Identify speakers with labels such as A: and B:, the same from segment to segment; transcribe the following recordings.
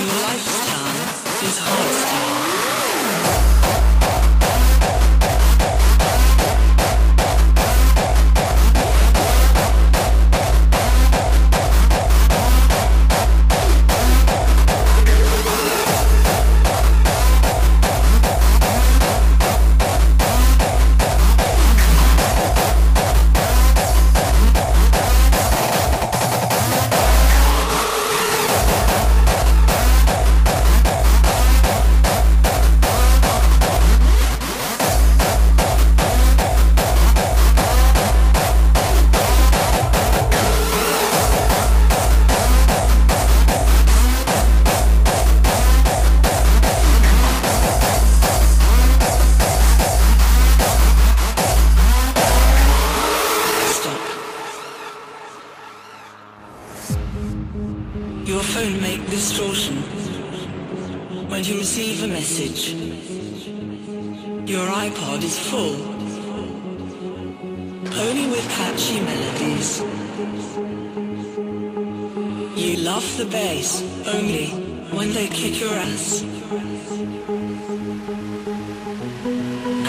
A: Your lifestyle is hard. Your phone make distortion when you receive a message. Your iPod is full, only with catchy melodies. You love the bass only when they kick your ass.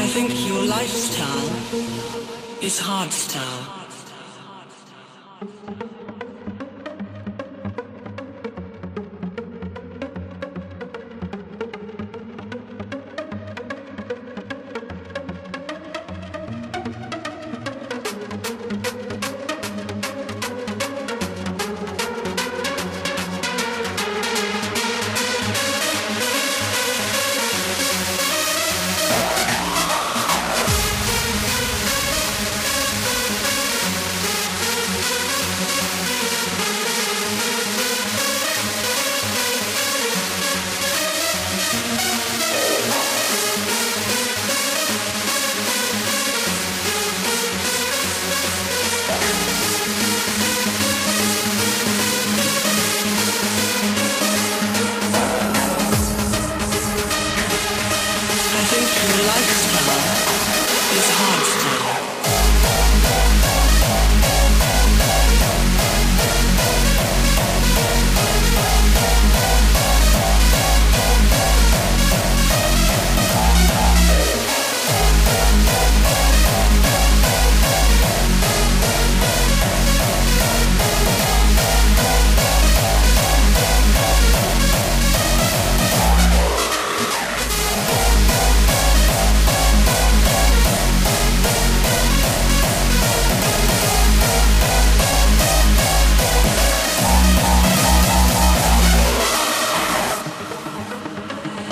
A: I think your lifestyle is hardstyle.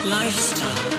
A: lifestyle.